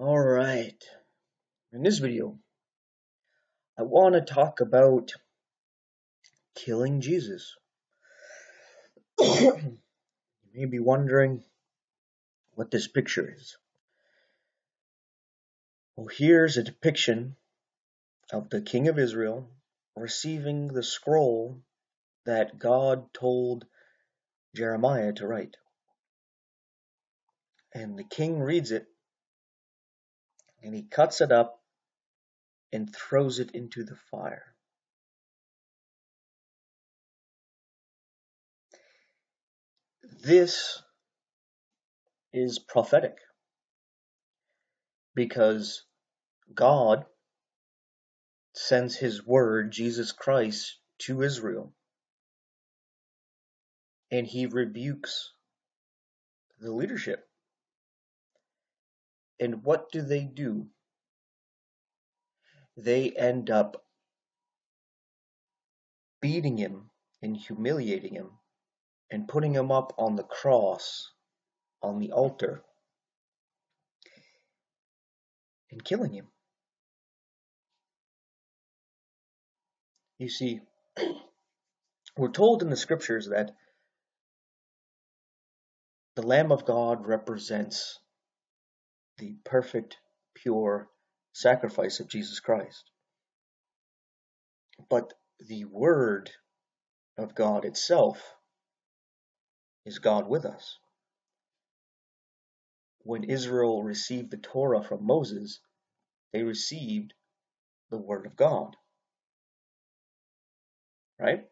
Alright, in this video, I want to talk about killing Jesus. you may be wondering what this picture is. Well, here's a depiction of the King of Israel receiving the scroll that God told Jeremiah to write. And the king reads it and he cuts it up and throws it into the fire. This is prophetic because God sends his word, Jesus Christ, to Israel and he rebukes the leadership. And what do they do? They end up beating him and humiliating him and putting him up on the cross, on the altar, and killing him. You see, we're told in the scriptures that the Lamb of God represents the perfect, pure sacrifice of Jesus Christ. But the Word of God itself is God with us. When Israel received the Torah from Moses, they received the Word of God. Right?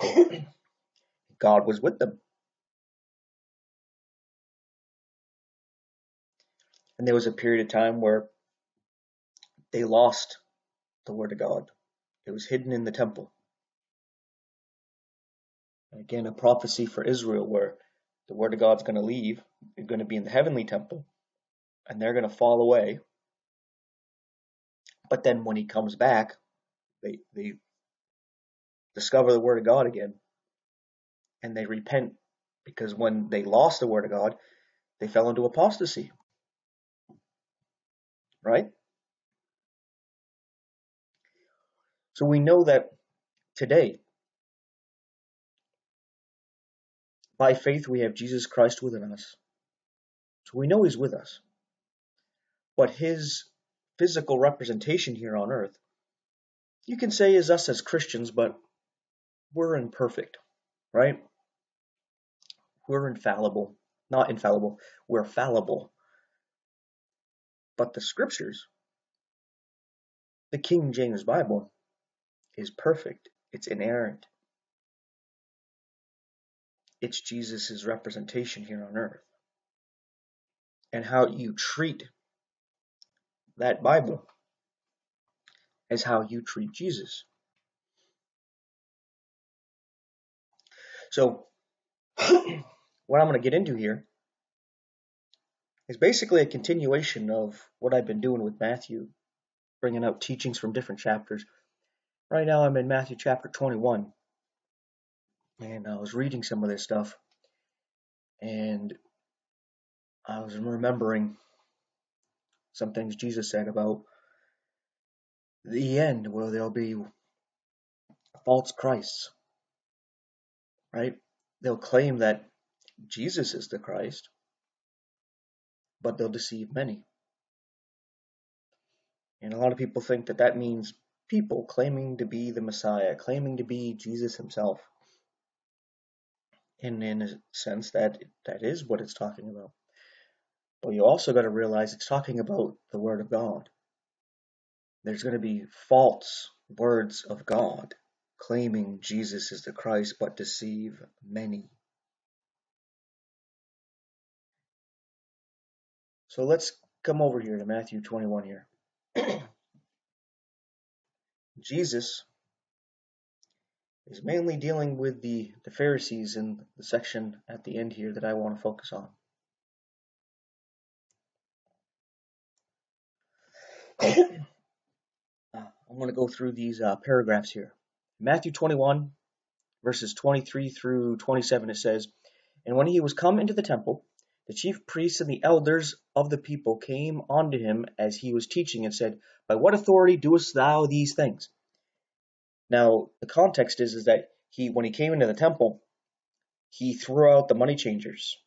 God was with them. And there was a period of time where they lost the Word of God. It was hidden in the temple. Again, a prophecy for Israel where the Word of God's going to leave, it's going to be in the heavenly temple, and they're going to fall away. But then when He comes back, they, they discover the Word of God again, and they repent because when they lost the Word of God, they fell into apostasy right? So we know that today, by faith, we have Jesus Christ within us. So we know He's with us. But His physical representation here on earth, you can say is us as Christians, but we're imperfect, right? We're infallible. Not infallible, we're fallible. But the scriptures, the King James Bible, is perfect. It's inerrant. It's Jesus' representation here on earth. And how you treat that Bible is how you treat Jesus. So, what I'm going to get into here is basically a continuation of what I've been doing with Matthew, bringing out teachings from different chapters. Right now, I'm in Matthew chapter 21, and I was reading some of this stuff, and I was remembering some things Jesus said about the end where there'll be false Christs, right? They'll claim that Jesus is the Christ, but they'll deceive many. And a lot of people think that that means people claiming to be the Messiah, claiming to be Jesus himself. And in a sense, that that is what it's talking about. But you also got to realize it's talking about the Word of God. There's going to be false words of God claiming Jesus is the Christ, but deceive many. So let's come over here to Matthew 21 here. Jesus is mainly dealing with the, the Pharisees in the section at the end here that I want to focus on. Uh, I'm going to go through these uh, paragraphs here. Matthew 21, verses 23 through 27, it says, And when he was come into the temple, The chief priests and the elders of the people came unto him as he was teaching and said, By what authority doest thou these things? Now, the context is, is that he, when he came into the temple, he threw out the money changers.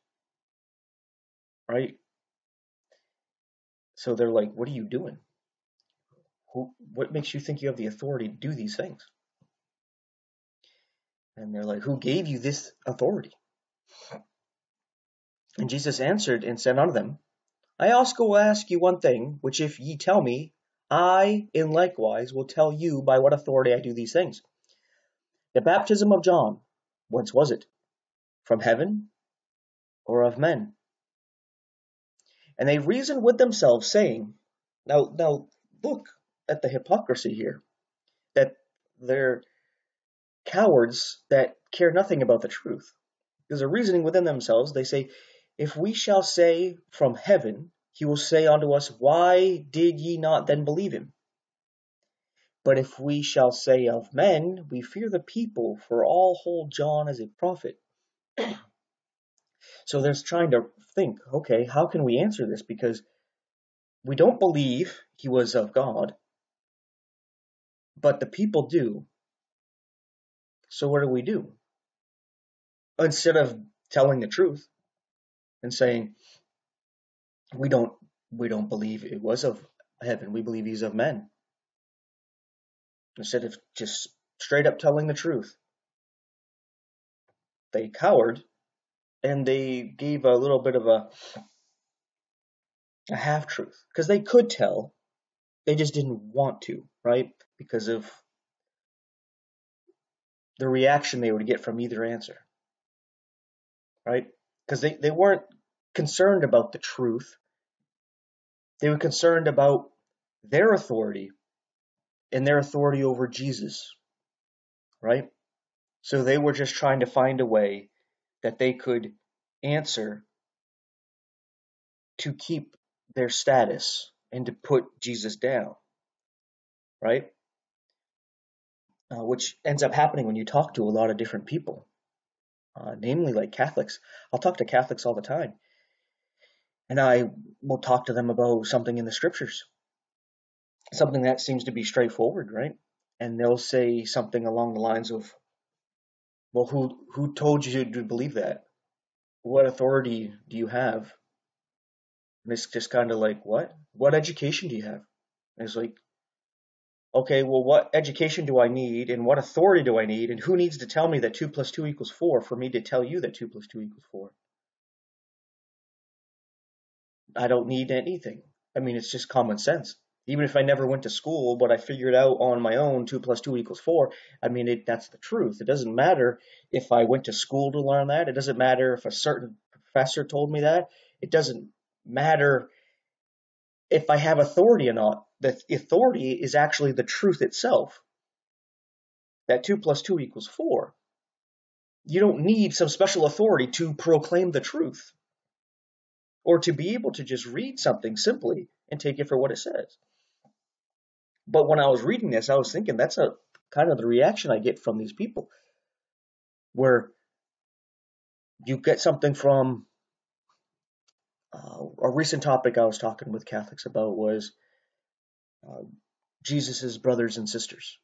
Right? So they're like, What are you doing? Who, what makes you think you have the authority to do these things? And they're like, Who gave you this authority? And Jesus answered and said unto them, I also will ask you one thing, which if ye tell me, I in likewise will tell you by what authority I do these things. The baptism of John, whence was it? From heaven or of men? And they reasoned with themselves, saying, Now, now look at the hypocrisy here, that they're cowards that care nothing about the truth. There's a reasoning within themselves. They say, If we shall say from heaven, he will say unto us, Why did ye not then believe him? But if we shall say of men, we fear the people, for all hold John as a prophet. so they're trying to think, okay, how can we answer this? Because we don't believe he was of God, but the people do. So what do we do? Instead of telling the truth and saying, we don't we don't believe it was of heaven, we believe he's of men. Instead of just straight up telling the truth. They cowered and they gave a little bit of a a half truth because they could tell they just didn't want to right because of the reaction they would get from either answer right because they, they weren't concerned about the truth. They were concerned about their authority and their authority over jesus right? So they were just trying to find a way that they could answer to keep their status and to put Jesus down, right? Uh, which ends up happening when you talk to a lot of different people, uh, namely like Catholics. I'll talk to Catholics all the time, and I will talk to them about something in the scriptures, something that seems to be straightforward, right? And they'll say something along the lines of, "Well, who who told you to believe that? What authority do you have and it's just kind of like, what? What education do you have? And it's like, okay, well, what education do I need and what authority do I need and who needs to tell me that 2 plus 2 equals 4 for me to tell you that 2 plus 2 equals 4? I don't need anything. I mean, it's just common sense. Even if I never went to school, but I figured out on my own 2 plus 2 equals 4, I mean, it, that's the truth. It doesn't matter if I went to school to learn that. It doesn't matter if a certain professor told me that. It doesn't matter if I have authority or not. The authority is actually the truth itself. That 2 plus 2 equals 4. You don't need some special authority to proclaim the truth or to be able to just read something simply and take it for what it says. But when I was reading this, I was thinking that's a kind of the reaction I get from these people where you get something from uh, a recent topic I was talking with Catholics about was uh, Jesus's brothers and sisters,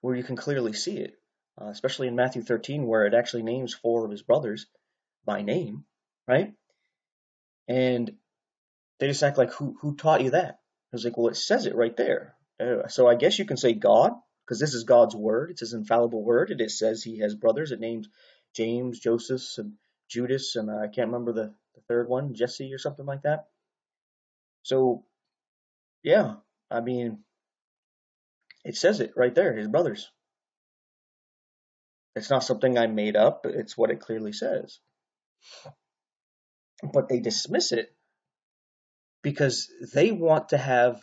where you can clearly see it, uh, especially in Matthew 13, where it actually names four of his brothers by name, right? And they just act like, who who taught you that? I was like, well, it says it right there. Uh, so I guess you can say God, because this is God's word. It's his infallible word, and it says he has brothers. It names James, Joseph, and Judas, and I can't remember the the third one, Jesse or something like that. So, yeah, I mean, it says it right there, his brothers. It's not something I made up, it's what it clearly says. But they dismiss it because they want to have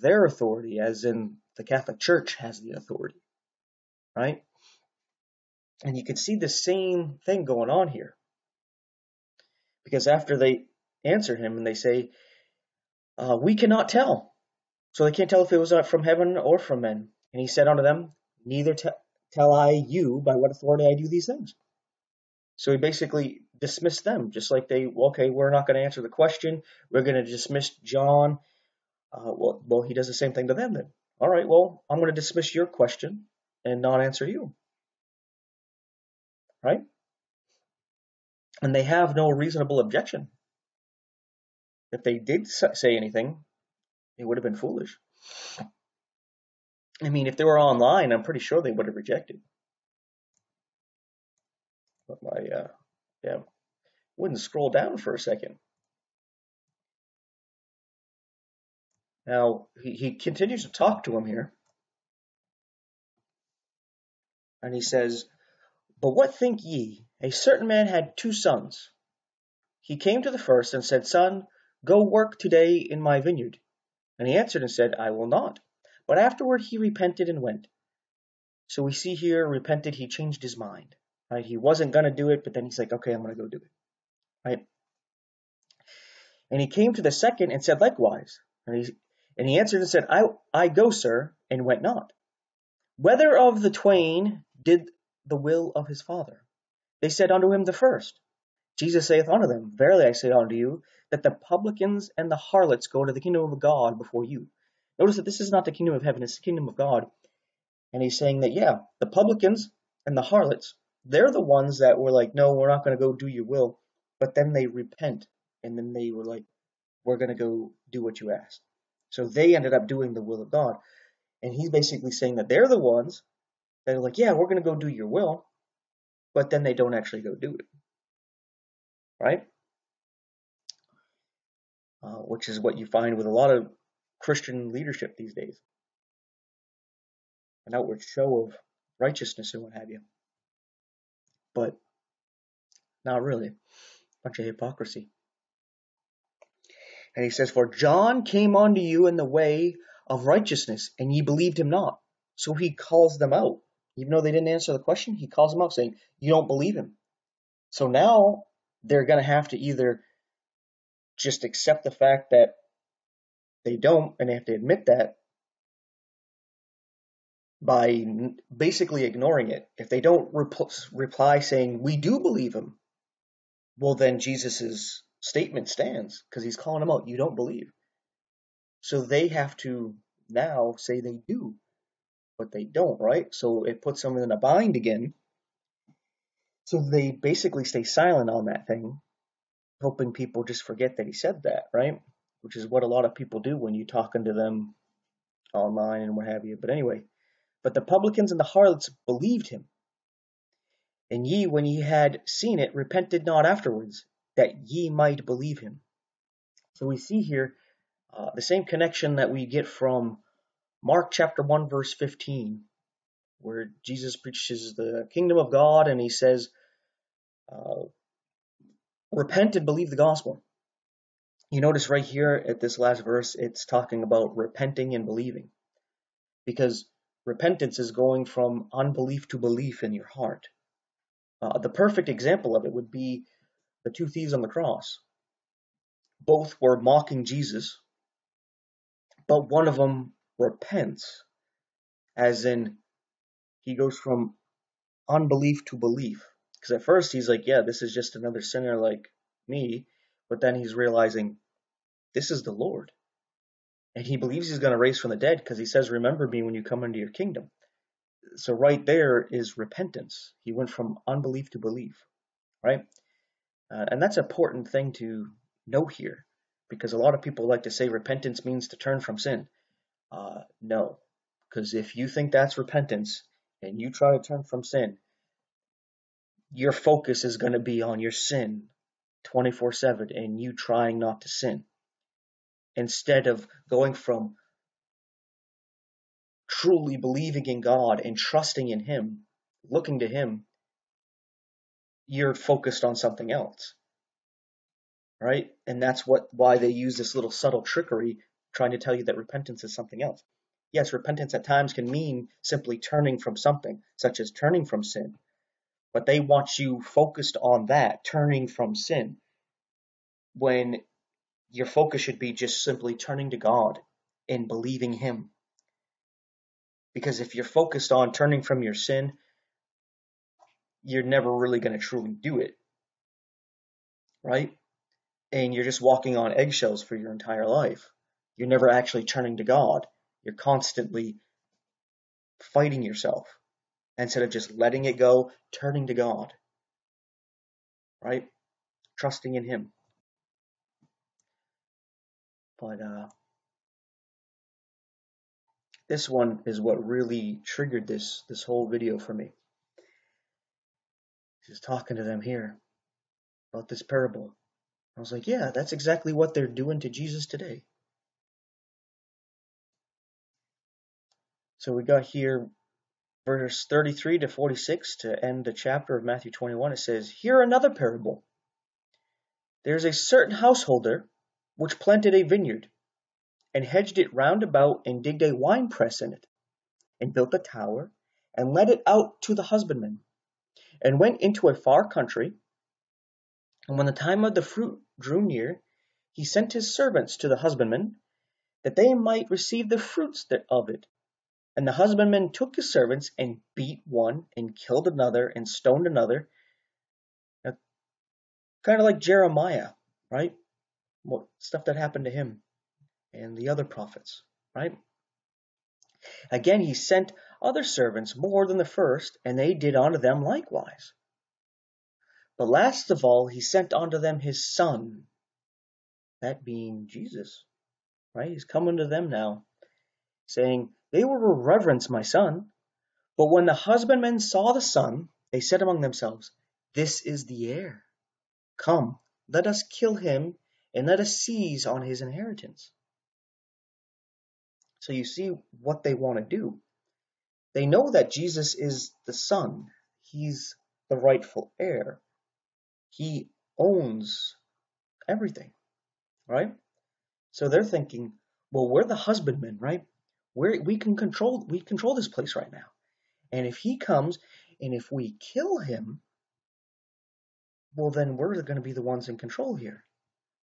their authority, as in the Catholic Church has the authority, right? And you can see the same thing going on here. Because after they answer him and they say, uh, We cannot tell. So they can't tell if it was uh, from heaven or from men. And he said unto them, Neither te- tell I you by what authority I do these things. So he basically dismiss them, just like they, okay, we're not going to answer the question. We're going to dismiss John. Uh, well, well, he does the same thing to them then. All right, well, I'm going to dismiss your question and not answer you. Right? And they have no reasonable objection. If they did say anything, it would have been foolish. I mean, if they were online, I'm pretty sure they would have rejected. But my, uh, yeah, wouldn't scroll down for a second. Now, he, he continues to talk to him here. And he says, But what think ye? A certain man had two sons. He came to the first and said, Son, go work today in my vineyard. And he answered and said, I will not. But afterward he repented and went. So we see here, repented, he changed his mind. Right? He wasn't going to do it, but then he's like, okay, I'm going to go do it. Right? And he came to the second and said likewise. And he, and he answered and said, I, I go, sir, and went not. Whether of the twain did the will of his father? They said unto him the first. Jesus saith unto them, Verily I say unto you, that the publicans and the harlots go to the kingdom of God before you. Notice that this is not the kingdom of heaven, it's the kingdom of God. And he's saying that, yeah, the publicans and the harlots, they're the ones that were like, no, we're not going to go do your will. But then they repent. And then they were like, we're going to go do what you asked. So they ended up doing the will of God. And he's basically saying that they're the ones that are like, yeah, we're going to go do your will. But then they don't actually go do it. Right? Uh, which is what you find with a lot of Christian leadership these days. An outward show of righteousness and what have you. But not really. Bunch of hypocrisy. And he says, For John came unto you in the way of righteousness, and ye believed him not. So he calls them out. Even though they didn't answer the question, he calls them out saying, You don't believe him. So now they're going to have to either just accept the fact that they don't, and they have to admit that by basically ignoring it. If they don't reply saying, We do believe him, well, then Jesus' statement stands because he's calling them out. You don't believe. So they have to now say they do, but they don't, right? So it puts them in a bind again. So they basically stay silent on that thing, hoping people just forget that he said that, right? which is what a lot of people do when you're talking to them online and what have you. But anyway, but the publicans and the harlots believed him. And ye, when ye had seen it, repented not afterwards, that ye might believe him. So we see here uh, the same connection that we get from Mark chapter 1, verse 15, where Jesus preaches the kingdom of God and he says, uh, Repent and believe the gospel you notice right here at this last verse, it's talking about repenting and believing. Because repentance is going from unbelief to belief in your heart. Uh, the perfect example of it would be the two thieves on the cross. Both were mocking Jesus, but one of them repents, as in he goes from unbelief to belief. Because at first he's like, yeah, this is just another sinner like me. But then he's realizing this is the Lord. And he believes he's going to raise from the dead because he says, Remember me when you come into your kingdom. So, right there is repentance. He went from unbelief to belief, right? Uh, and that's an important thing to know here because a lot of people like to say repentance means to turn from sin. Uh, no, because if you think that's repentance and you try to turn from sin, your focus is going to be on your sin 24 7 and you trying not to sin instead of going from truly believing in God and trusting in Him, looking to Him, you're focused on something else. Right? And that's what why they use this little subtle trickery trying to tell you that repentance is something else. Yes, repentance at times can mean simply turning from something, such as turning from sin. But they want you focused on that, turning from sin, when your focus should be just simply turning to God and believing Him. Because if you're focused on turning from your sin, you're never really going to truly do it. right? And you're just walking on eggshells for your entire life. You're never actually turning to God. You're constantly fighting yourself instead of just letting it go, turning to God, right? Trusting in Him. But uh, this one is what really triggered this this whole video for me. He's talking to them here about this parable. I was like, yeah, that's exactly what they're doing to Jesus today. So we got here verse 33 to 46 to end the chapter of Matthew 21. It says, Hear another parable. There's a certain householder which planted a vineyard and hedged it round about and digged a winepress in it and built a tower and let it out to the husbandmen and went into a far country. And when the time of the fruit drew near, he sent his servants to the husbandmen, that they might receive the fruits of it. And the husbandman took his servants and beat one, and killed another, and stoned another. Now, kind of like Jeremiah, right? What stuff that happened to him and the other prophets, right? Again, he sent other servants more than the first, and they did unto them likewise. But last of all, he sent unto them his son, that being Jesus, right? He's coming to them now, saying, They will reverence my son. But when the husbandmen saw the son, they said among themselves, This is the heir. Come, let us kill him, and let us seize on his inheritance. So you see what they want to do. They know that Jesus is the Son, He's the rightful heir. He owns everything, right? So they're thinking, well, we're the husbandmen, right? We're, we can control we control this place right now. And if he comes and if we kill him, well then we're going to be the ones in control here.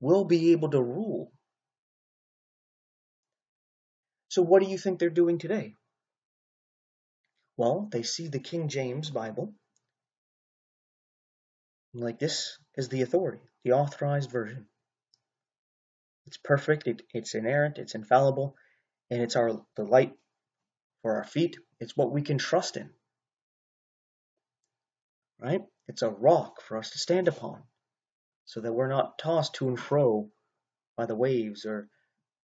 We'll be able to rule. So what do you think they're doing today? Well, they see the King James Bible. Like this is the authority, the authorized version. It's perfect, it, it's inerrant, it's infallible, and it's our the light for our feet. It's what we can trust in. Right? It's a rock for us to stand upon so that we're not tossed to and fro by the waves or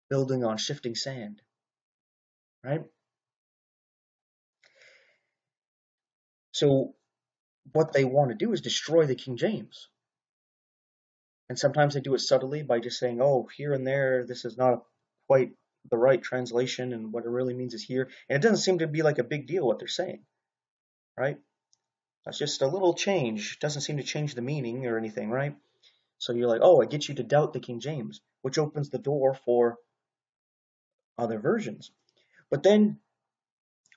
building on shifting sand right? So what they want to do is destroy the King James. And sometimes they do it subtly by just saying, oh, here and there, this is not quite the right translation, and what it really means is here. And it doesn't seem to be like a big deal what they're saying, right? That's just a little change. It doesn't seem to change the meaning or anything, right? So you're like, oh, it gets you to doubt the King James, which opens the door for other versions. But then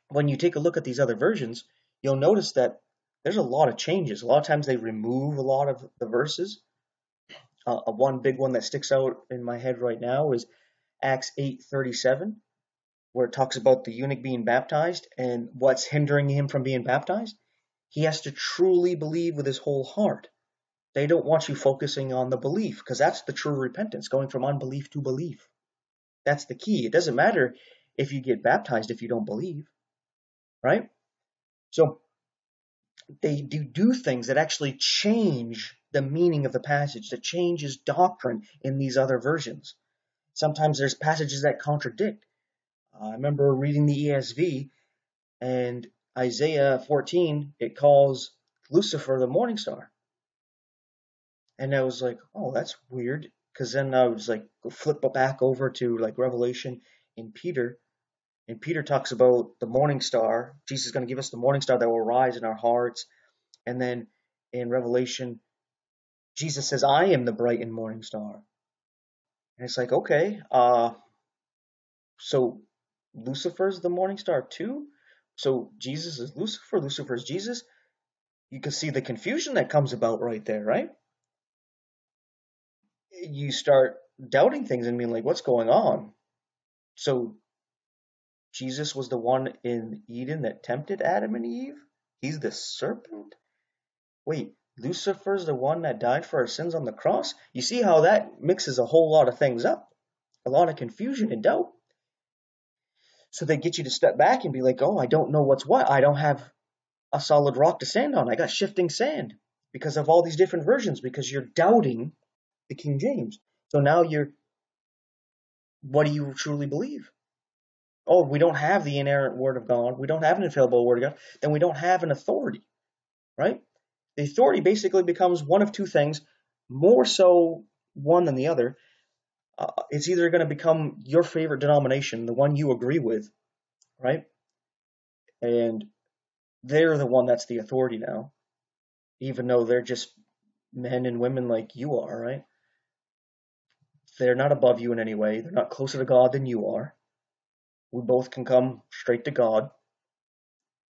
when you take a look at these other versions, you'll notice that there's a lot of changes. A lot of times they remove a lot of the verses. Uh, one big one that sticks out in my head right now is Acts 8:37, where it talks about the eunuch being baptized and what's hindering him from being baptized. He has to truly believe with his whole heart. They don't want you focusing on the belief because that's the true repentance, going from unbelief to belief. That's the key. It doesn't matter if you get baptized if you don't believe, right? So they do do things that actually change the meaning of the passage, that changes doctrine in these other versions. Sometimes there's passages that contradict. Uh, I remember reading the ESV and Isaiah 14, it calls Lucifer the morning star. And I was like, oh, that's weird. Because then I was like, flip back over to like Revelation in Peter, and Peter talks about the morning star. Jesus is going to give us the morning star that will rise in our hearts. And then in Revelation, Jesus says, I am the bright and morning star. And it's like, okay, uh, so Lucifer's the morning star too? So Jesus is Lucifer, Lucifer is Jesus? You can see the confusion that comes about right there, right? You start doubting things and being like, what's going on? So Jesus was the one in Eden that tempted Adam and Eve? He's the serpent? Wait, Lucifer's the one that died for our sins on the cross. You see how that mixes a whole lot of things up, a lot of confusion and doubt. So they get you to step back and be like, oh, I don't know what's what. I don't have a solid rock to stand on. I got shifting sand because of all these different versions, because you're doubting the King James. So now you're, what do you truly believe? Oh, we don't have the inerrant word of God. We don't have an infallible word of God. Then we don't have an authority, right? The authority basically becomes one of two things, more so one than the other uh, it's either going to become your favorite denomination, the one you agree with, right? And they're the one that's the authority now, even though they're just men and women like you are, right? They're not above you in any way. They're not closer to God than you are. We both can come straight to God,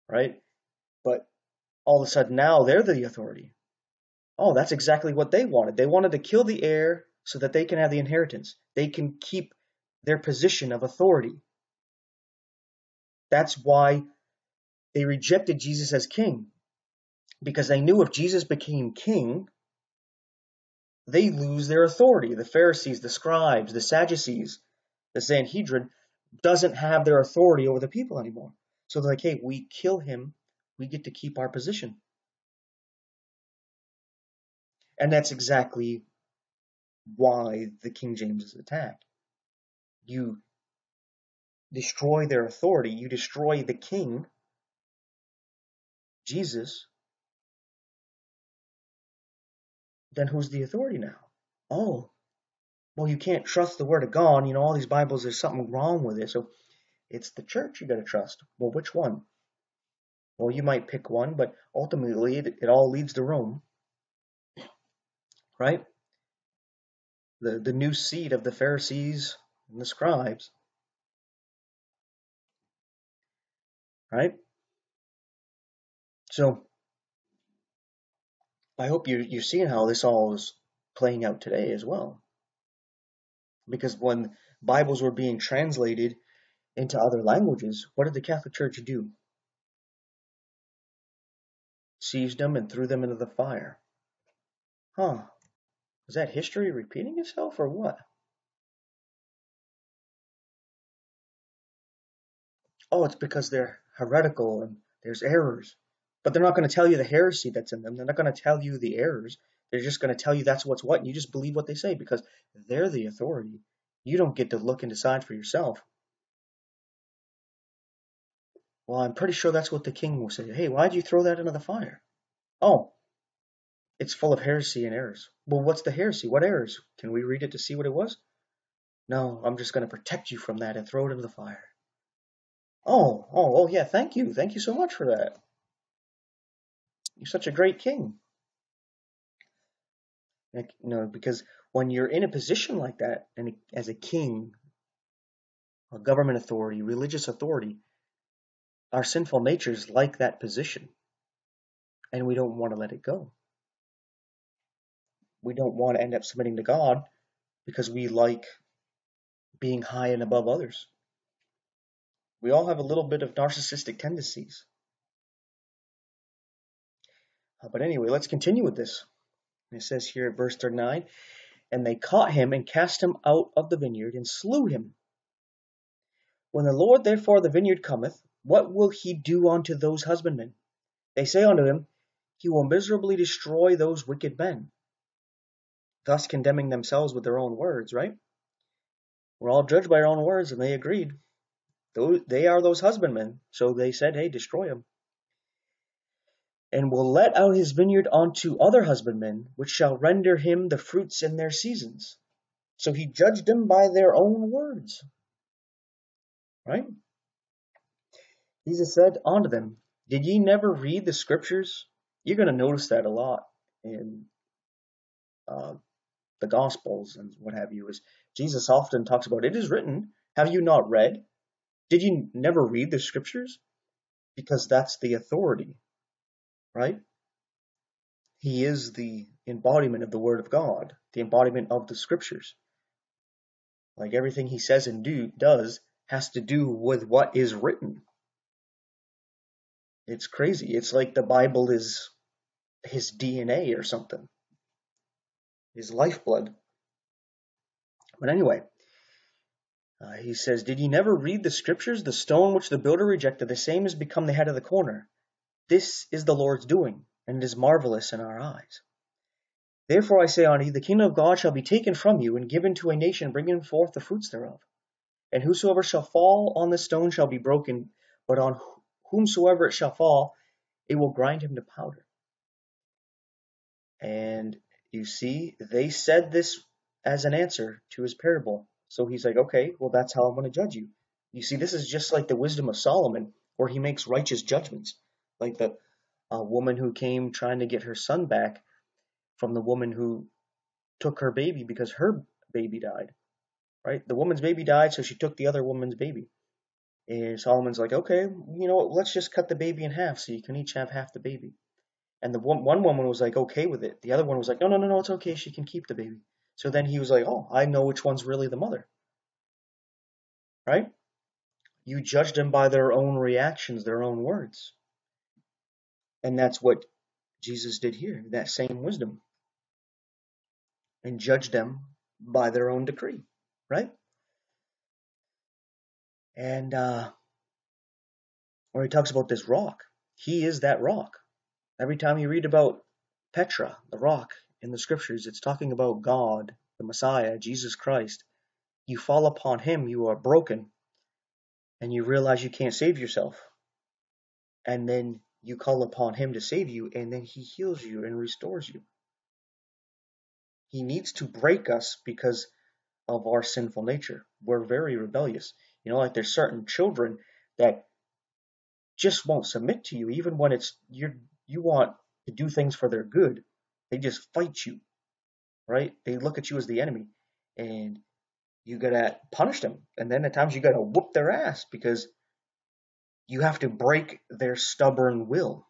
right? But all of a sudden now they're the authority. Oh, that's exactly what they wanted. They wanted to kill the heir so that they can have the inheritance. They can keep their position of authority. That's why they rejected Jesus as king. Because they knew if Jesus became king, they lose their authority. The Pharisees, the scribes, the Sadducees, the Sanhedrin doesn't have their authority over the people anymore. So they're like, hey, we kill him, we get to keep our position. And that's exactly why the King James is attacked. You destroy their authority, you destroy the king, Jesus, then who's the authority now? Oh, well, you can't trust the word of God. You know, all these Bibles, there's something wrong with it. So it's the church you got to trust. Well, which one? Well, you might pick one, but ultimately it, it all leads to Rome. Right? the, the new seat of the Pharisees and the scribes. Right? So, I hope you, you're seeing how this all is playing out today as well. Because when Bibles were being translated into other languages, what did the Catholic Church do? Seized them and threw them into the fire. Huh. Is that history repeating itself or what? Oh, it's because they're heretical and there's errors. But they're not going to tell you the heresy that's in them. They're not going to tell you the errors. They're just going to tell you that's what's what, and you just believe what they say because they're the authority. You don't get to look and decide for yourself. Well, I'm pretty sure that's what the king will say. Hey, why'd you throw that into the fire? Oh, it's full of heresy and errors. Well, what's the heresy? What errors? Can we read it to see what it was? No, I'm just going to protect you from that and throw it into the fire. Oh, oh, oh, yeah, thank you. Thank you so much for that. You're such a great king. You know, because when you're in a position like that, and as a king, a government authority, religious authority, our sinful natures like that position, and we don't want to let it go we don't want to end up submitting to God because we like being high and above others. We all have a little bit of narcissistic tendencies. Uh, but anyway, let's continue with this. It says here at verse 39 And they caught him and cast him out of the vineyard and slew him. When the Lord therefore the vineyard cometh, what will he do unto those husbandmen? They say unto him, He will miserably destroy those wicked men thus condemning themselves with their own words, right? We're all judged by our own words, and they agreed. They are those husbandmen, so they said, hey, destroy him. And will let out his vineyard unto other husbandmen, which shall render him the fruits in their seasons. So he judged them by their own words. Right? Jesus said unto them, Did ye never read the scriptures? You're going to notice that a lot in uh, the Gospels and what have you, is Jesus often talks about it is written. Have you not read? Did you never read the scriptures? Because that's the authority, right? He is the embodiment of the Word of God, the embodiment of the scriptures. Like everything he says and do does has to do with what is written. It's crazy. It's like the Bible is his DNA or something, his lifeblood. But anyway, uh, he says, Did ye never read the scriptures? The stone which the builder rejected, the same has become the head of the corner. This is the Lord's doing, and it is marvelous in our eyes. Therefore I say unto you, the kingdom of God shall be taken from you, and given to a nation bringing forth the fruits thereof. And whosoever shall fall on the stone shall be broken, but on whomsoever it shall fall, it will grind him to powder. And you see, they said this as an answer to his parable. So he's like, okay, well, that's how I'm going to judge you. You see, this is just like the wisdom of Solomon, where he makes righteous judgments. Like the uh, woman who came trying to get her son back from the woman who took her baby because her baby died. Right? The woman's baby died, so she took the other woman's baby. And Solomon's like, okay, you know what? Let's just cut the baby in half so you can each have half the baby. And the one, one woman was like okay with it. The other one was like, no, no, no, no, it's okay. She can keep the baby. So then he was like, oh, I know which one's really the mother. Right? You judge them by their own reactions, their own words. And that's what Jesus did here, that same wisdom. And judge them by their own decree. Right? And uh, where he talks about this rock, he is that rock. Every time you read about Petra, the rock in the scriptures, it's talking about God, the Messiah, Jesus Christ. You fall upon him, you are broken, and you realize you can't save yourself. And then you call upon him to save you, and then he heals you and restores you. He needs to break us because of our sinful nature. We're very rebellious. You know, like there's certain children that just won't submit to you, even when it's you're you want to do things for their good. They just fight you, right? They look at you as the enemy, and you gotta punish them. And then at times you gotta whoop their ass because you have to break their stubborn will,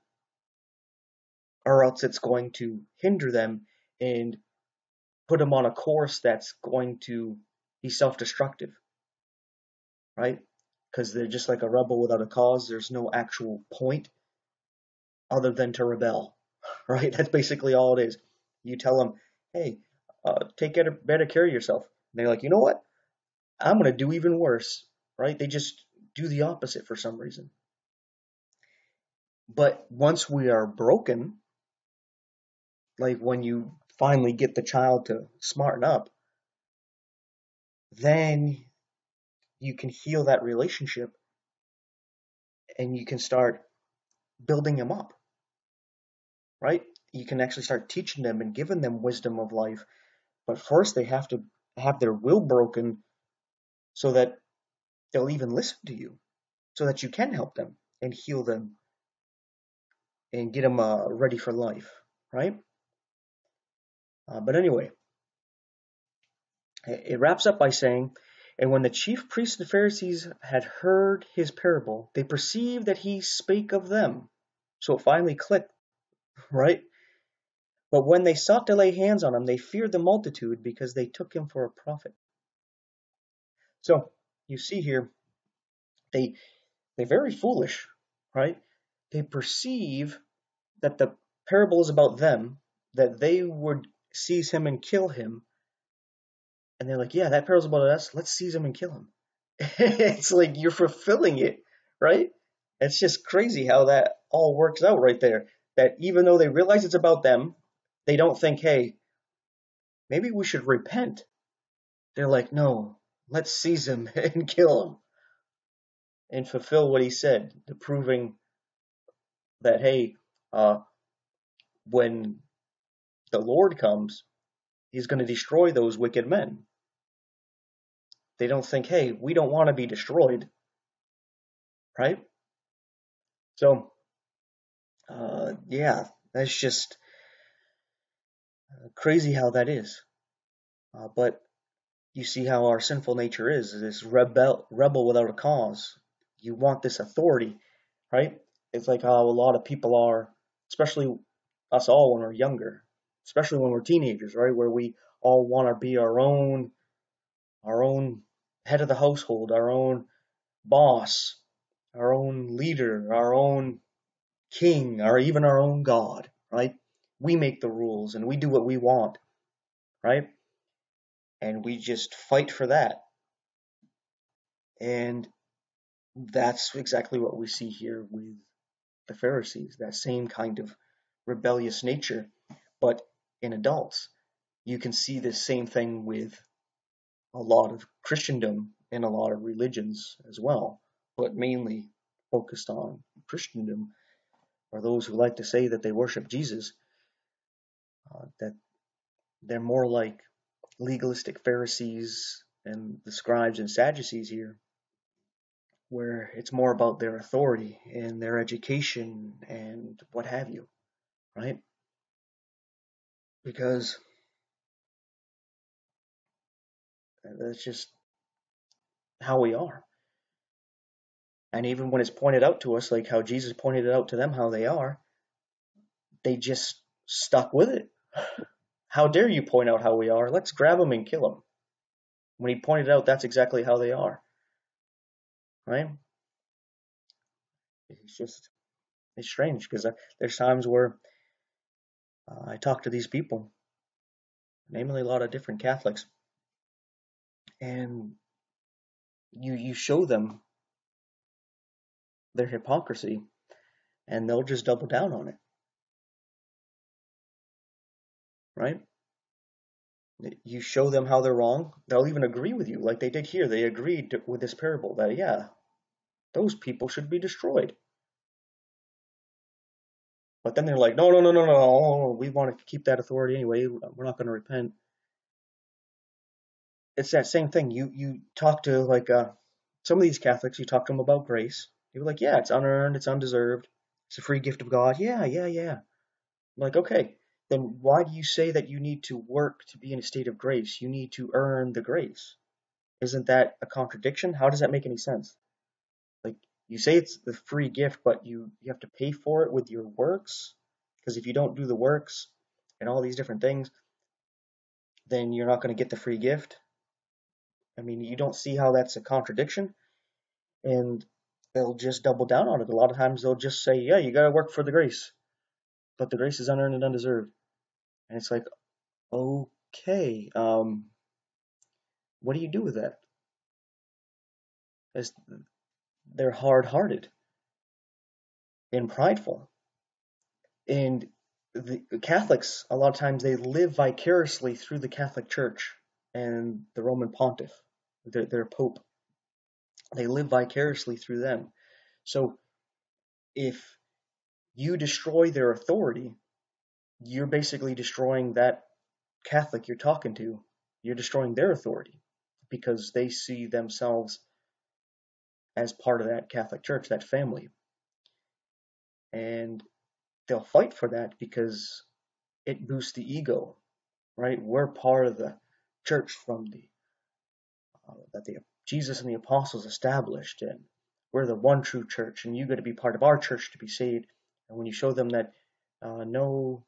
or else it's going to hinder them and put them on a course that's going to be self-destructive, right? Because they're just like a rebel without a cause. There's no actual point other than to rebel, right? That's basically all it is. You tell them, hey, uh, take better care of yourself. And they're like, you know what? I'm going to do even worse, right? They just do the opposite for some reason. But once we are broken, like when you finally get the child to smarten up, then you can heal that relationship and you can start building them up right? You can actually start teaching them and giving them wisdom of life. But first, they have to have their will broken so that they'll even listen to you, so that you can help them and heal them and get them uh, ready for life, right? Uh, but anyway, it wraps up by saying, And when the chief priests and Pharisees had heard his parable, they perceived that he spake of them. So it finally clicked right? But when they sought to lay hands on him, they feared the multitude because they took him for a prophet. So you see here, they they're very foolish, right? They perceive that the parable is about them, that they would seize him and kill him, and they're like, yeah, that peril's about us. Let's seize him and kill him. it's like you're fulfilling it, right? It's just crazy how that all works out right there that even though they realize it's about them, they don't think, hey, maybe we should repent. They're like, no, let's seize him and kill him and fulfill what he said, proving that, hey, uh, when the Lord comes, he's going to destroy those wicked men. They don't think, hey, we don't want to be destroyed. Right? So, uh, yeah, that's just uh, crazy how that is. Uh, but you see how our sinful nature is this rebel rebel without a cause. You want this authority, right? It's like how a lot of people are, especially us all when we're younger, especially when we're teenagers, right? Where we all want to be our own, our own head of the household, our own boss, our own leader, our own king or even our own God, right? we make the rules and we do what we want, right? And we just fight for that. And that's exactly what we see here with the Pharisees, that same kind of rebellious nature, but in adults. You can see this same thing with a lot of Christendom and a lot of religions as well, but mainly focused on Christendom, are those who like to say that they worship Jesus, uh, that they're more like legalistic Pharisees and the scribes and Sadducees here, where it's more about their authority and their education and what have you, right? Because that's just how we are. And even when it's pointed out to us, like how Jesus pointed it out to them how they are, they just stuck with it. How dare you point out how we are? Let's grab them and kill them. When he pointed out that's exactly how they are. Right? It's just, it's strange because uh, there's times where uh, I talk to these people, namely a lot of different Catholics, and you you show them their hypocrisy, and they'll just double down on it. Right? You show them how they're wrong, they'll even agree with you, like they did here. They agreed to, with this parable that, yeah, those people should be destroyed. But then they're like, no, no, no, no, no, we want to keep that authority anyway. We're not going to repent. It's that same thing. You you talk to like uh, some of these Catholics, you talk to them about grace, they were like, yeah, it's unearned, it's undeserved, it's a free gift of God. Yeah, yeah, yeah. I'm like, okay, then why do you say that you need to work to be in a state of grace? You need to earn the grace. Isn't that a contradiction? How does that make any sense? Like, you say it's the free gift, but you, you have to pay for it with your works? Because if you don't do the works and all these different things, then you're not going to get the free gift. I mean, you don't see how that's a contradiction. And they'll just double down on it. A lot of times they'll just say, yeah, you got to work for the grace, but the grace is unearned and undeserved. And it's like, okay, um, what do you do with that? It's, they're hard hearted and prideful. And the Catholics, a lot of times, they live vicariously through the Catholic Church and the Roman Pontiff, their, their Pope. They live vicariously through them. So if you destroy their authority, you're basically destroying that Catholic you're talking to. You're destroying their authority because they see themselves as part of that Catholic Church, that family. And they'll fight for that because it boosts the ego, right? We're part of the church from the uh, that the Jesus and the apostles established, and we're the one true church, and you got to be part of our church to be saved. And when you show them that, uh, no,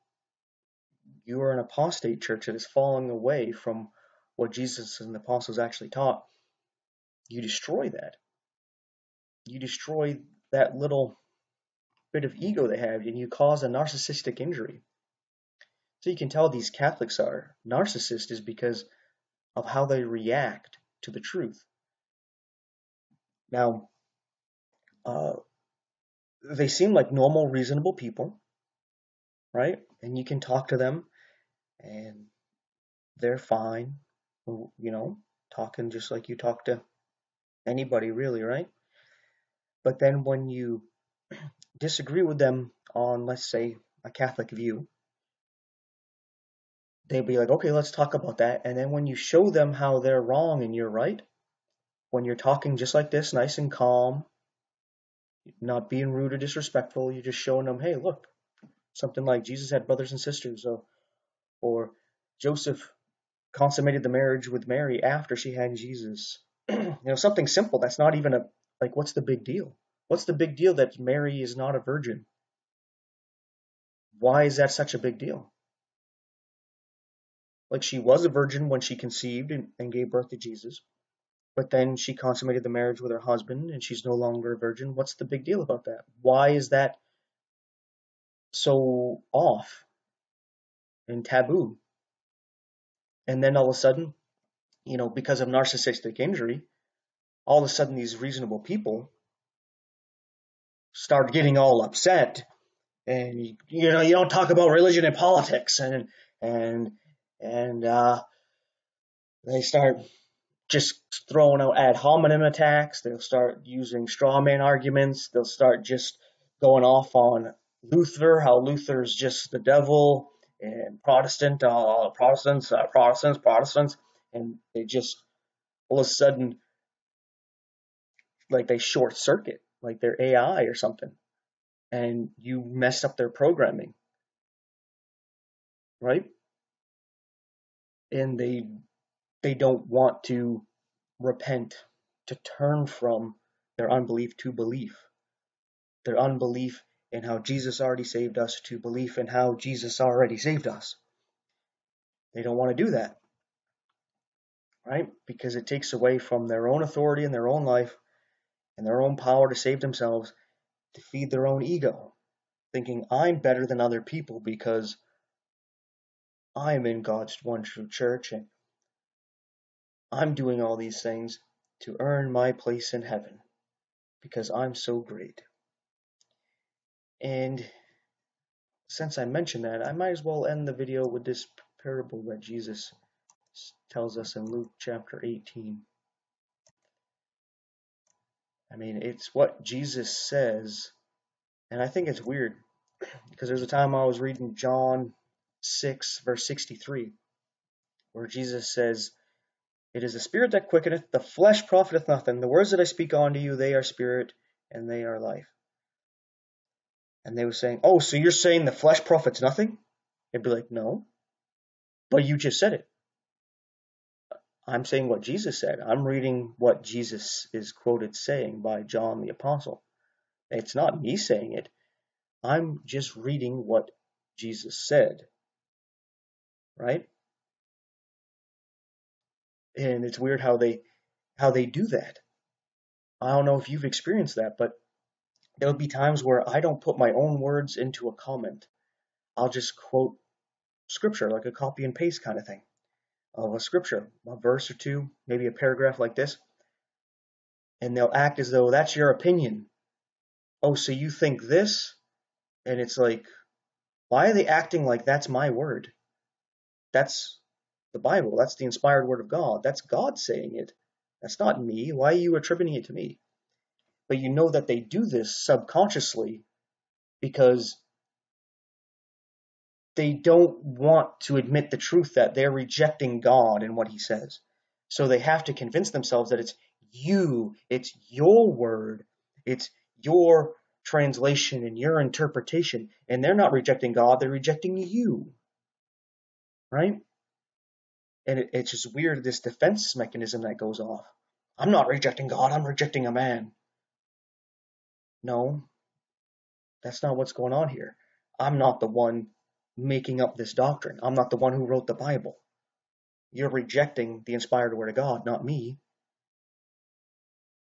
you are an apostate church that is falling away from what Jesus and the apostles actually taught, you destroy that. You destroy that little bit of ego they have, and you cause a narcissistic injury. So you can tell these Catholics are narcissists is because of how they react to the truth. Now, uh, they seem like normal, reasonable people, right? And you can talk to them, and they're fine, you know, talking just like you talk to anybody, really, right? But then when you disagree with them on, let's say, a Catholic view, they'll be like, okay, let's talk about that. And then when you show them how they're wrong and you're right, when you're talking just like this, nice and calm, not being rude or disrespectful, you're just showing them, hey, look, something like Jesus had brothers and sisters, or, or Joseph consummated the marriage with Mary after she had Jesus. you know, something simple that's not even a, like, what's the big deal? What's the big deal that Mary is not a virgin? Why is that such a big deal? Like, she was a virgin when she conceived and, and gave birth to Jesus. But then she consummated the marriage with her husband and she's no longer a virgin. What's the big deal about that? Why is that so off? and taboo. And then all of a sudden, you know, because of narcissistic injury, all of a sudden these reasonable people start getting all upset and you, you know you don't talk about religion and politics and and and uh, they start just throwing out ad hominem attacks. They'll start using straw man arguments. They'll start just going off on Luther, how Luther's just the devil, and Protestant, uh, Protestants, uh, Protestants, Protestants, and they just all of a sudden, like they short circuit, like they're AI or something, and you mess up their programming, right? And they they don't want to repent, to turn from their unbelief to belief, their unbelief in how Jesus already saved us to belief in how Jesus already saved us. They don't want to do that, right? Because it takes away from their own authority in their own life and their own power to save themselves to feed their own ego, thinking I'm better than other people because I'm in God's one true church and I'm doing all these things to earn my place in heaven because I'm so great. And since I mentioned that, I might as well end the video with this parable that Jesus tells us in Luke chapter 18. I mean, it's what Jesus says, and I think it's weird because there's a time I was reading John 6, verse 63, where Jesus says, It is the Spirit that quickeneth, the flesh profiteth nothing. The words that I speak unto you, they are spirit and they are life. And they were saying, Oh, so you're saying the flesh profits nothing? They'd be like, No. But you just said it. I'm saying what Jesus said. I'm reading what Jesus is quoted saying by John the Apostle. It's not me saying it. I'm just reading what Jesus said. Right? And it's weird how they how they do that. I don't know if you've experienced that, but there'll be times where I don't put my own words into a comment. I'll just quote scripture, like a copy and paste kind of thing of a scripture, a verse or two, maybe a paragraph like this. And they'll act as though that's your opinion. Oh, so you think this? And it's like, why are they acting like that's my word? That's the Bible. That's the inspired word of God. That's God saying it. That's not me. Why are you attributing it to me? But you know that they do this subconsciously because they don't want to admit the truth that they're rejecting God and what he says. So they have to convince themselves that it's you, it's your word, it's your translation and your interpretation. And they're not rejecting God, they're rejecting you. Right? And it, it's just weird, this defense mechanism that goes off. I'm not rejecting God, I'm rejecting a man. No, that's not what's going on here. I'm not the one making up this doctrine. I'm not the one who wrote the Bible. You're rejecting the inspired word of God, not me.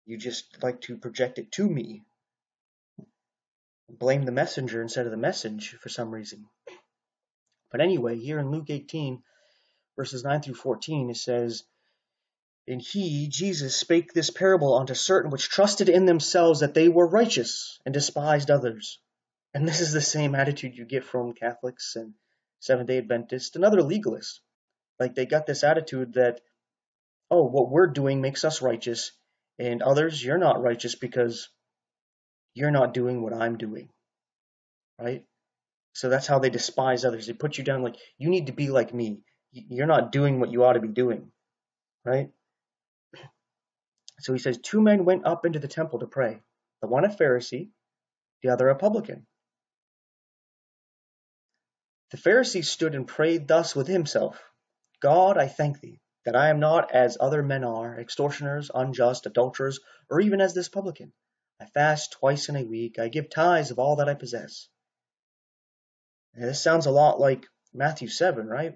You just like to project it to me. Blame the messenger instead of the message for some reason. But anyway, here in Luke 18, verses 9 through 14, it says, and he, Jesus, spake this parable unto certain which trusted in themselves that they were righteous, and despised others. And this is the same attitude you get from Catholics and Seventh day Adventists and other legalists. Like they got this attitude that, oh, what we're doing makes us righteous, and others, you're not righteous because you're not doing what I'm doing. Right? So that's how they despise others. They put you down like, you need to be like me. You're not doing what you ought to be doing. Right? So he says, Two men went up into the temple to pray, the one a Pharisee, the other a publican. The Pharisee stood and prayed thus with himself God, I thank thee, that I am not as other men are, extortioners, unjust, adulterers, or even as this publican. I fast twice in a week, I give tithes of all that I possess. And this sounds a lot like Matthew 7, right?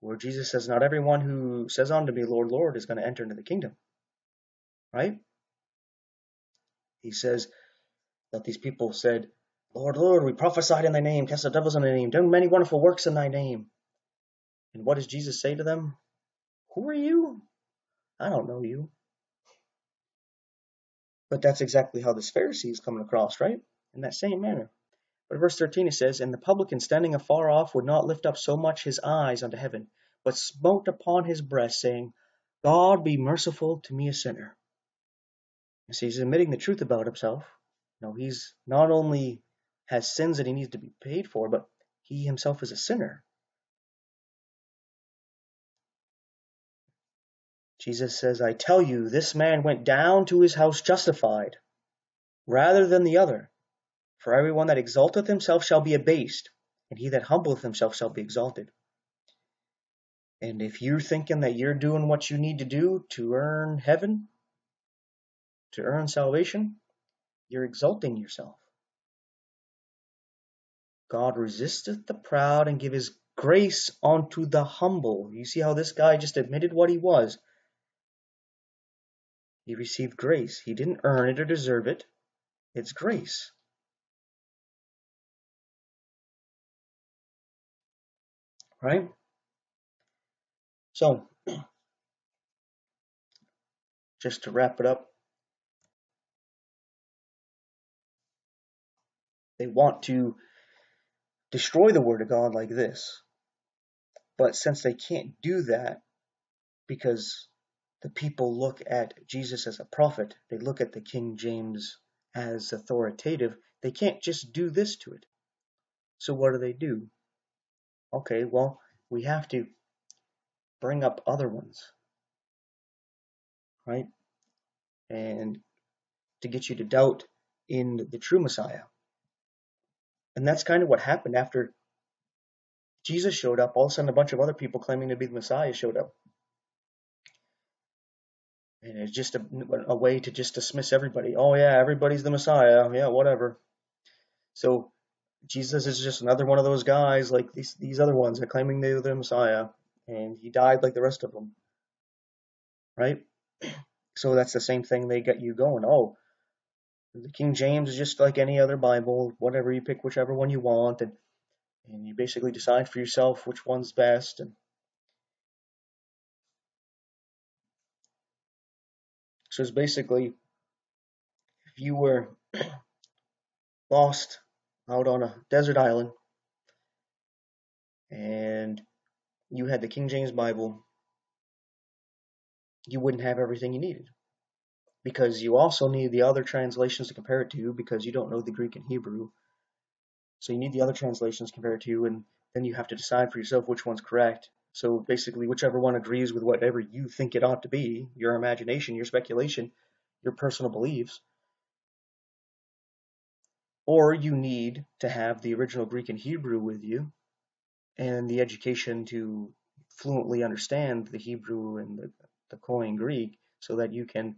Where Jesus says, Not everyone who says unto me, Lord, Lord, is going to enter into the kingdom right? He says that these people said, Lord, Lord, we prophesied in thy name, cast out devils in thy name, done many wonderful works in thy name. And what does Jesus say to them? Who are you? I don't know you. But that's exactly how this Pharisee is coming across, right? In that same manner. But verse 13 it says, And the publican standing afar off would not lift up so much his eyes unto heaven, but smote upon his breast, saying, God be merciful to me a sinner. And so he's admitting the truth about himself. You know, he's not only has sins that he needs to be paid for, but he himself is a sinner. Jesus says, I tell you, this man went down to his house justified rather than the other. For everyone that exalteth himself shall be abased, and he that humbleth himself shall be exalted. And if you're thinking that you're doing what you need to do to earn heaven, to earn salvation, you're exalting yourself. God resisteth the proud and give his grace unto the humble. You see how this guy just admitted what he was. He received grace. He didn't earn it or deserve it. It's grace. Right? So, just to wrap it up, they want to destroy the Word of God like this. But since they can't do that because the people look at Jesus as a prophet, they look at the King James as authoritative, they can't just do this to it. So what do they do? Okay, well, we have to bring up other ones, right? And to get you to doubt in the true Messiah. And that's kind of what happened after Jesus showed up. All of a sudden, a bunch of other people claiming to be the Messiah showed up. And it's just a, a way to just dismiss everybody. Oh, yeah, everybody's the Messiah. Yeah, whatever. So Jesus is just another one of those guys like these, these other ones that claiming they're the Messiah. And he died like the rest of them. Right? So that's the same thing they get you going. Oh, the King James is just like any other Bible, whatever you pick, whichever one you want, and and you basically decide for yourself which one's best. And so it's basically if you were lost out on a desert island and you had the King James Bible, you wouldn't have everything you needed because you also need the other translations to compare it to because you don't know the Greek and Hebrew. So you need the other translations to compare it to, and then you have to decide for yourself which one's correct. So basically, whichever one agrees with whatever you think it ought to be, your imagination, your speculation, your personal beliefs. Or you need to have the original Greek and Hebrew with you and the education to fluently understand the Hebrew and the, the Koine Greek so that you can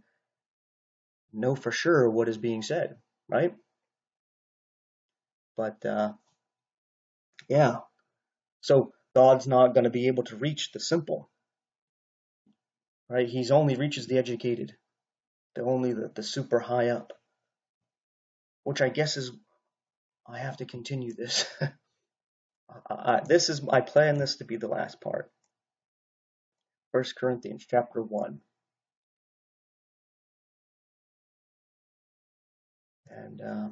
know for sure what is being said, right? But uh, yeah, so God's not going to be able to reach the simple, right? He's only reaches the educated, the only the, the super high up, which I guess is I have to continue this. uh, this is I plan this to be the last part. First Corinthians chapter one. And uh,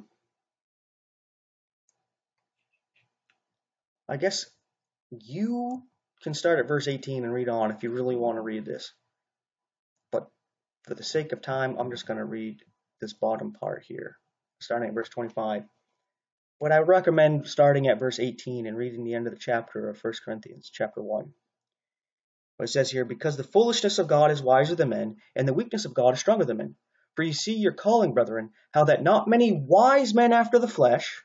I guess you can start at verse 18 and read on if you really want to read this. But for the sake of time, I'm just going to read this bottom part here, starting at verse 25. But I recommend starting at verse 18 and reading the end of the chapter of 1 Corinthians, chapter 1. But it says here, Because the foolishness of God is wiser than men, and the weakness of God is stronger than men. For you see your calling, brethren, how that not many wise men after the flesh,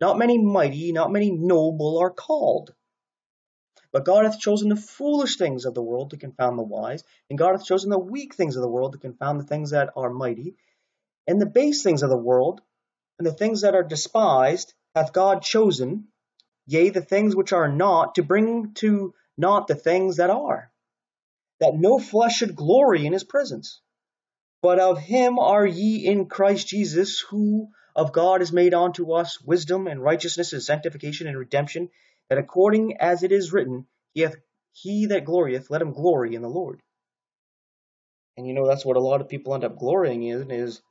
not many mighty, not many noble are called. But God hath chosen the foolish things of the world to confound the wise, and God hath chosen the weak things of the world to confound the things that are mighty, and the base things of the world, and the things that are despised, hath God chosen, yea, the things which are not, to bring to naught the things that are, that no flesh should glory in his presence. But of him are ye in Christ Jesus, who of God is made unto us wisdom and righteousness and sanctification and redemption, that according as it is written, he hath He that glorieth, let him glory in the Lord. And you know, that's what a lot of people end up glorying in is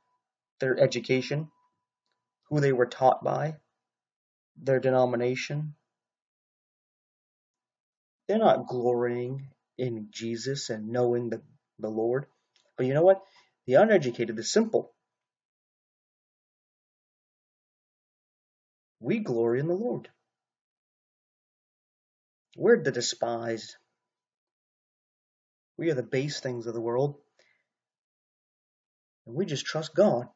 their education, who they were taught by, their denomination. They're not glorying in Jesus and knowing the, the Lord. But you know what? The uneducated, the simple, we glory in the Lord. We're the despised. We are the base things of the world. And we just trust God.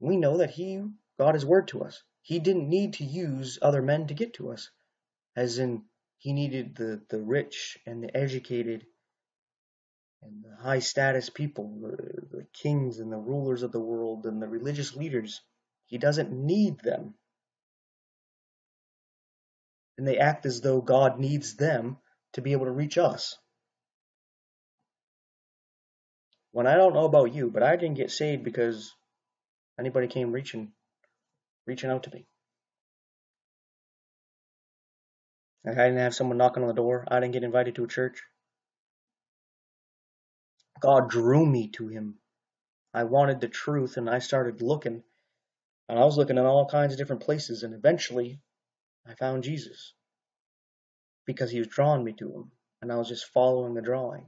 We know that He got His word to us. He didn't need to use other men to get to us. As in, He needed the, the rich and the educated and the high status people, the, the kings and the rulers of the world and the religious leaders. He doesn't need them. And they act as though God needs them to be able to reach us. When I don't know about you, but I didn't get saved because anybody came reaching reaching out to me. I didn't have someone knocking on the door. I didn't get invited to a church. God drew me to him. I wanted the truth and I started looking. And I was looking in all kinds of different places and eventually I found Jesus. Because he was drawing me to him and I was just following the drawing.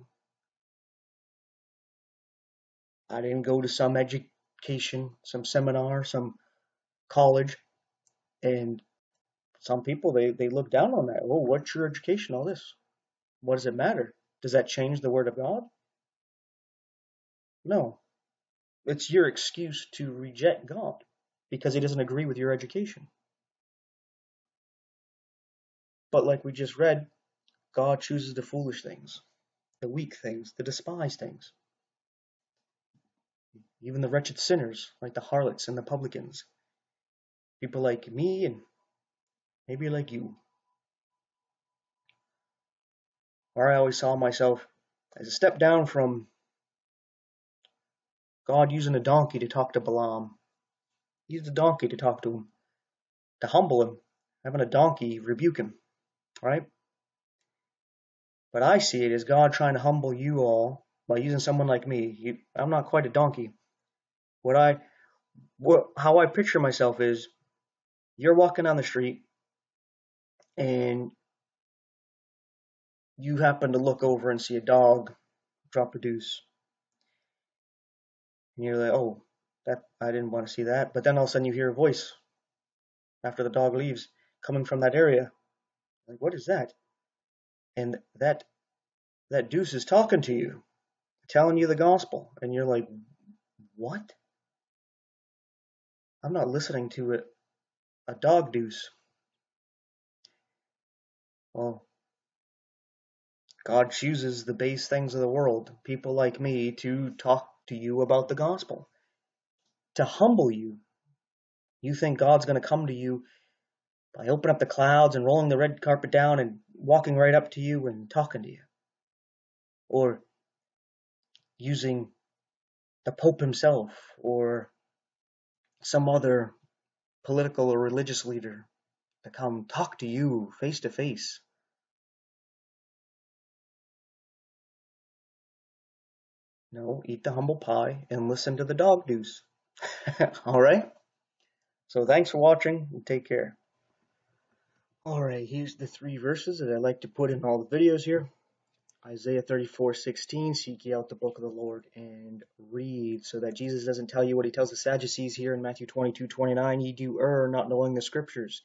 I didn't go to some education, some seminar, some college, and some people they, they look down on that. Well, what's your education? All this. What does it matter? Does that change the word of God? No. It's your excuse to reject God because he doesn't agree with your education. But like we just read, God chooses the foolish things, the weak things, the despised things even the wretched sinners, like the harlots and the publicans, people like me and maybe like you. Or I always saw myself as a step down from God using a donkey to talk to Balaam. He used a donkey to talk to him, to humble him, having a donkey rebuke him, right? But I see it as God trying to humble you all by using someone like me. You, I'm not quite a donkey, what I what how I picture myself is you're walking down the street and you happen to look over and see a dog drop a deuce. And you're like, oh, that I didn't want to see that. But then all of a sudden you hear a voice after the dog leaves coming from that area. Like, what is that? And that that deuce is talking to you, telling you the gospel. And you're like, what? I'm not listening to it. A dog deuce. Well, God chooses the base things of the world, people like me, to talk to you about the gospel, to humble you. You think God's going to come to you by opening up the clouds and rolling the red carpet down and walking right up to you and talking to you. Or using the Pope himself or some other political or religious leader to come talk to you face to face. No, eat the humble pie and listen to the dog deuce. All right? So thanks for watching and take care. All right, here's the three verses that I like to put in all the videos here. Isaiah 34:16, seek ye out the book of the Lord and read, so that Jesus doesn't tell you what he tells the Sadducees here in Matthew 22:29, ye do err, not knowing the scriptures.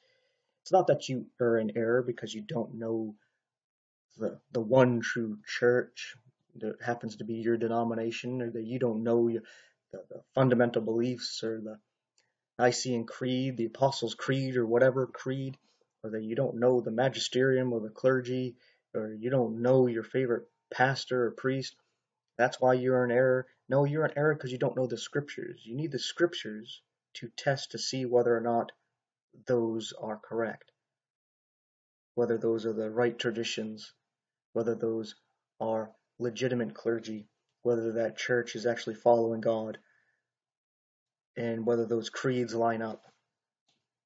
It's not that you err in error because you don't know the the one true church that happens to be your denomination, or that you don't know the, the fundamental beliefs or the Nicene Creed, the Apostles' Creed, or whatever creed, or that you don't know the magisterium or the clergy or you don't know your favorite pastor or priest, that's why you're in error. No, you're in error because you don't know the scriptures. You need the scriptures to test to see whether or not those are correct, whether those are the right traditions, whether those are legitimate clergy, whether that church is actually following God, and whether those creeds line up.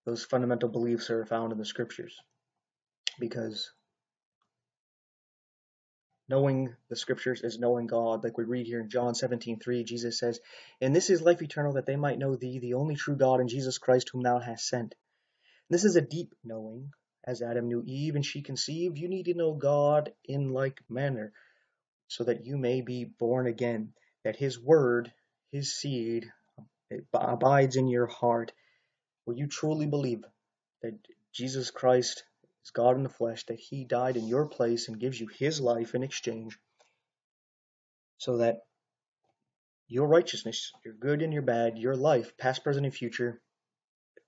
Those fundamental beliefs are found in the scriptures. Because knowing the scriptures is knowing God. Like we read here in John 17:3, Jesus says, "And this is life eternal, that they might know thee, the only true God, and Jesus Christ, whom thou hast sent." This is a deep knowing. As Adam knew Eve and she conceived, you need to know God in like manner, so that you may be born again, that his word, his seed, abides in your heart, where you truly believe that Jesus Christ is God in the flesh, that he died in your place and gives you his life in exchange, so that your righteousness, your good and your bad, your life, past, present, and future,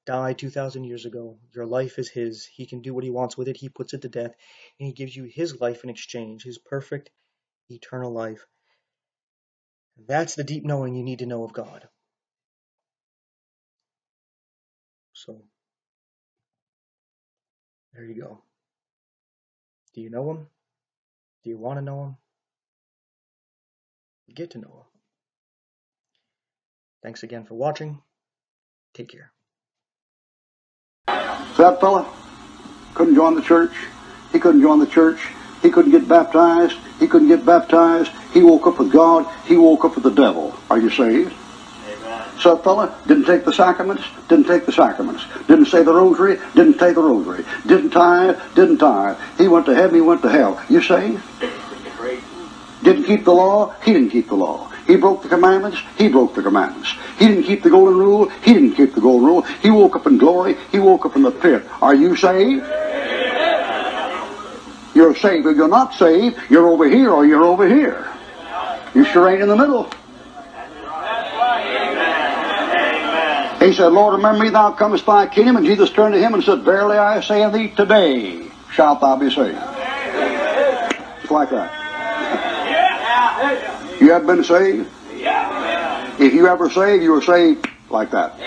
died 2,000 years ago. Your life is His. He can do what He wants with it. He puts it to death, and He gives you His life in exchange, His perfect, eternal life. That's the deep knowing you need to know of God. So, there you go. Do you know Him? Do you want to know Him? You get to know Him. Thanks again for watching. Take care. That fella couldn't join the church. He couldn't join the church. He couldn't get baptized. He couldn't get baptized. He woke up with God. He woke up with the devil. Are you saved? So that fella didn't take the sacraments, didn't take the sacraments. Didn't say the rosary, didn't take the rosary. Didn't tithe, didn't tithe. He went to heaven, he went to hell. You saved? Didn't keep the law, he didn't keep the law. He broke the commandments. He broke the commandments. He didn't keep the golden rule. He didn't keep the golden rule. He woke up in glory. He woke up in the pit. Are you saved? You're saved. If you're not saved, you're over here or you're over here. You sure ain't in the middle. He said, Lord, remember me, thou comest thy kingdom. And Jesus turned to him and said, Verily I say unto thee, today shalt thou be saved. It's like that. You have been saved? If you ever saved, you were saved like that.